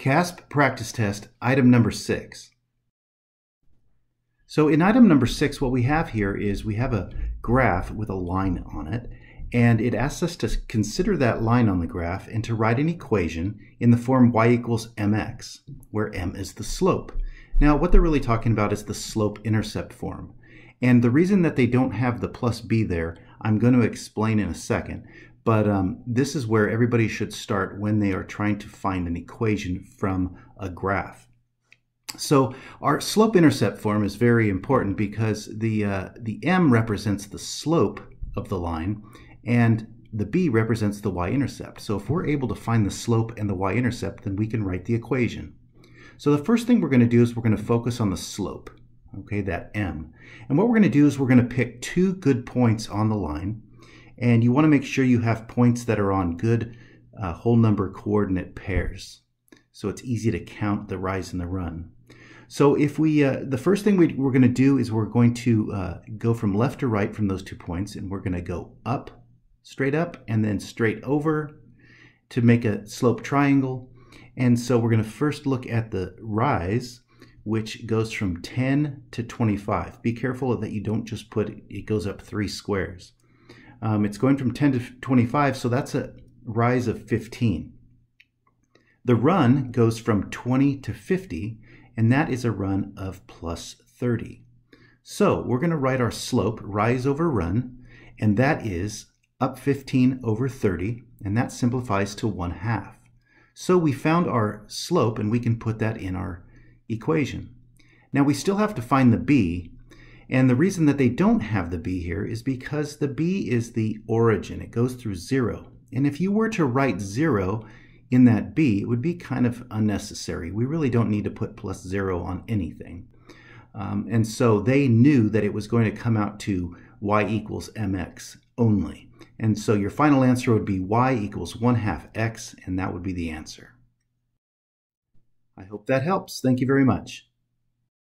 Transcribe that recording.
CAASPP practice test, item number six. So in item number six, what we have here is we have a graph with a line on it, and it asks us to consider that line on the graph and to write an equation in the form y equals mx, where m is the slope. Now, what they're really talking about is the slope-intercept form. And the reason that they don't have the plus b there, I'm going to explain in a second. But um, this is where everybody should start when they are trying to find an equation from a graph. So our slope-intercept form is very important because the, uh, the m represents the slope of the line and the b represents the y-intercept. So if we're able to find the slope and the y-intercept, then we can write the equation. So the first thing we're going to do is we're going to focus on the slope, okay, that m. And what we're going to do is we're going to pick two good points on the line and you want to make sure you have points that are on good uh, whole number coordinate pairs. So it's easy to count the rise and the run. So if we, uh, the first thing we, are going to do is we're going to uh, go from left to right from those two points, and we're going to go up, straight up, and then straight over to make a slope triangle. And so we're going to first look at the rise, which goes from 10 to 25. Be careful that you don't just put, it goes up three squares. Um, it's going from 10 to 25, so that's a rise of 15. The run goes from 20 to 50, and that is a run of plus 30. So we're going to write our slope, rise over run, and that is up 15 over 30, and that simplifies to 1 half. So we found our slope, and we can put that in our equation. Now we still have to find the b, and the reason that they don't have the b here is because the b is the origin. It goes through 0. And if you were to write 0 in that b, it would be kind of unnecessary. We really don't need to put plus 0 on anything. Um, and so they knew that it was going to come out to y equals mx only. And so your final answer would be y equals 1 half x, and that would be the answer. I hope that helps. Thank you very much.